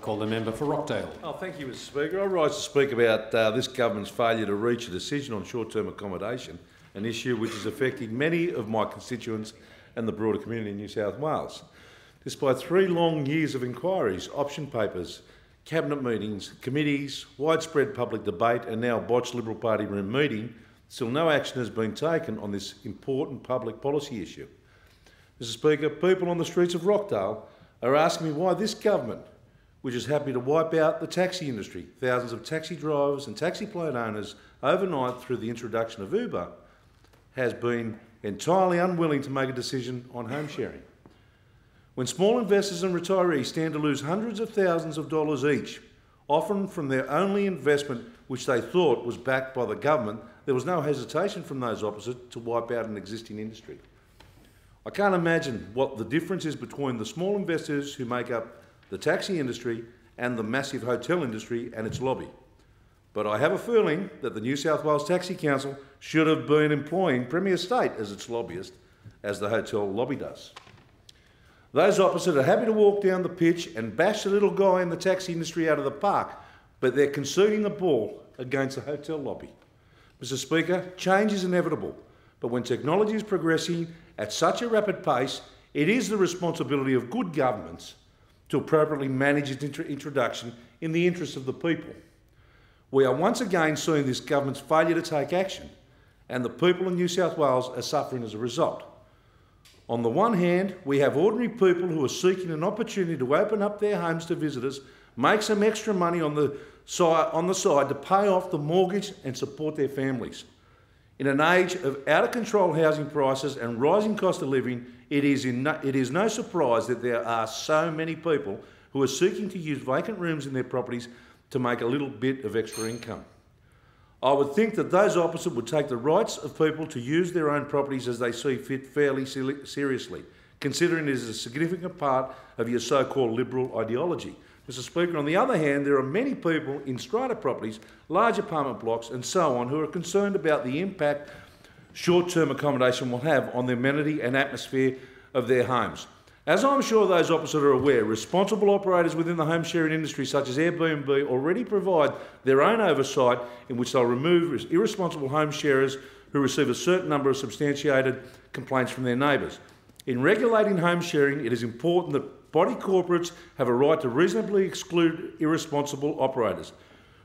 Call the member for Rockdale. Oh, thank you, Mr Speaker. I rise to speak about uh, this government's failure to reach a decision on short-term accommodation, an issue which is affecting many of my constituents and the broader community in New South Wales. Despite three long years of inquiries, option papers, cabinet meetings, committees, widespread public debate and now botched Liberal Party room meeting, still no action has been taken on this important public policy issue. Mr Speaker, people on the streets of Rockdale are asking me why this government which is happy to wipe out the taxi industry. Thousands of taxi drivers and taxi plate owners overnight through the introduction of Uber has been entirely unwilling to make a decision on home sharing. When small investors and retirees stand to lose hundreds of thousands of dollars each, often from their only investment which they thought was backed by the government, there was no hesitation from those opposite to wipe out an existing industry. I can't imagine what the difference is between the small investors who make up the taxi industry and the massive hotel industry and its lobby. But I have a feeling that the New South Wales Taxi Council should have been employing Premier State as its lobbyist, as the hotel lobby does. Those opposite are happy to walk down the pitch and bash the little guy in the taxi industry out of the park, but they're conceding the ball against the hotel lobby. Mr Speaker, change is inevitable, but when technology is progressing at such a rapid pace, it is the responsibility of good governments to appropriately manage its introduction in the interests of the people. We are once again seeing this government's failure to take action, and the people in New South Wales are suffering as a result. On the one hand, we have ordinary people who are seeking an opportunity to open up their homes to visitors, make some extra money on the side, on the side to pay off the mortgage and support their families. In an age of out of control housing prices and rising cost of living, it is, no, it is no surprise that there are so many people who are seeking to use vacant rooms in their properties to make a little bit of extra income. I would think that those opposite would take the rights of people to use their own properties as they see fit fairly seriously, considering it is a significant part of your so-called liberal ideology. Mr Speaker, on the other hand, there are many people in strata properties, large apartment blocks and so on who are concerned about the impact short-term accommodation will have on the amenity and atmosphere of their homes. As I'm sure those opposite are aware, responsible operators within the home sharing industry, such as Airbnb, already provide their own oversight in which they'll remove irresponsible home sharers who receive a certain number of substantiated complaints from their neighbours. In regulating home sharing, it is important that Body corporates have a right to reasonably exclude irresponsible operators,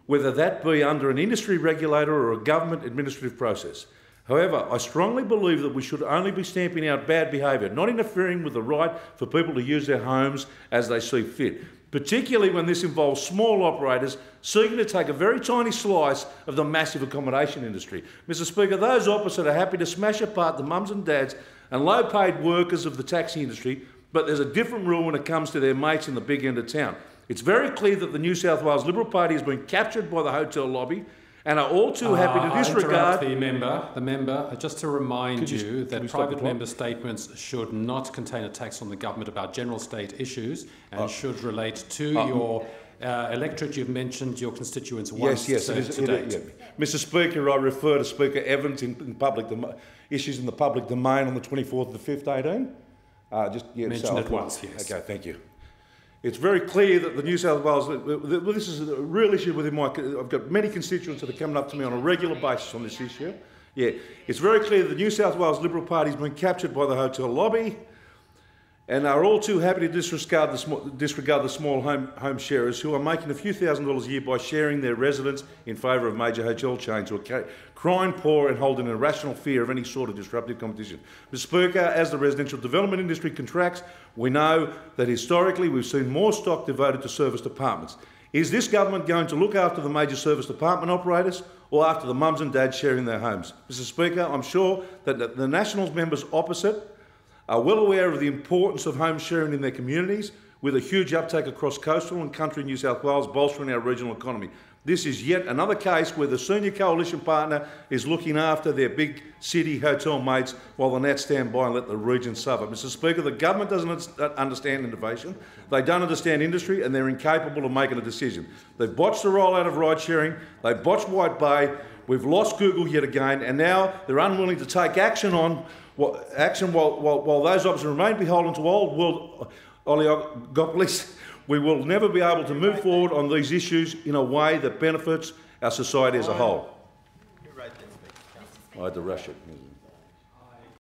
whether that be under an industry regulator or a government administrative process. However, I strongly believe that we should only be stamping out bad behaviour, not interfering with the right for people to use their homes as they see fit, particularly when this involves small operators seeking to take a very tiny slice of the massive accommodation industry. Mr Speaker, those opposite are happy to smash apart the mums and dads and low-paid workers of the taxi industry but there's a different rule when it comes to their mates in the big end of town. It's very clear that the New South Wales Liberal Party has been captured by the hotel lobby and are all too happy to uh, disregard. the member, the member, uh, just to remind you, you that private member statements should not contain attacks on the government about general state issues and uh, should relate to uh, your uh, electorate. You've mentioned your constituents once yes, yes, to, date. It, yeah. Mr. Speaker, I refer to Speaker Evans in, in public issues in the public domain on the 24th of the 5th, 18. Uh, just yeah, mentioned it once. Yes. Okay, thank you. It's very clear that the New South Wales, this is a real issue within my, I've got many constituents that are coming up to me on a regular basis on this issue. Yeah, it's very clear that the New South Wales Liberal Party has been captured by the hotel lobby and are all too happy to disregard the, small, disregard the small home, home sharers who are making a few thousand dollars a year by sharing their residence in favour of major hotel chains who are crying poor and holding an irrational fear of any sort of disruptive competition. Mr Speaker, as the residential development industry contracts, we know that historically we've seen more stock devoted to service apartments. Is this government going to look after the major service apartment operators or after the mums and dads sharing their homes? Mr Speaker, I'm sure that the Nationals members opposite are well aware of the importance of home sharing in their communities, with a huge uptake across coastal and country New South Wales, bolstering our regional economy. This is yet another case where the senior coalition partner is looking after their big city hotel mates while the Nats stand by and let the region suffer. Mr Speaker, the government doesn't uh, understand innovation, they don't understand industry and they're incapable of making a decision. They've botched the rollout of ride sharing, they've botched White Bay, we've lost Google yet again, and now they're unwilling to take action on action while, while, while those options remain beholden to old world oligopolies We will never be able to move forward on these issues in a way that benefits our society as a whole. I had to rush it.